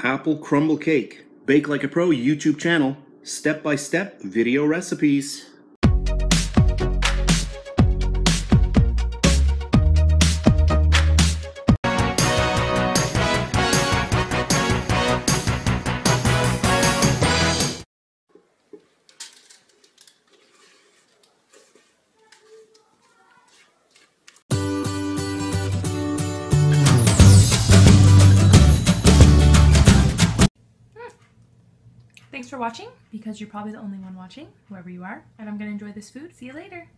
Apple Crumble Cake. Bake Like a Pro YouTube channel. Step by step video recipes. Thanks for watching, because you're probably the only one watching, whoever you are, and I'm gonna enjoy this food. See you later.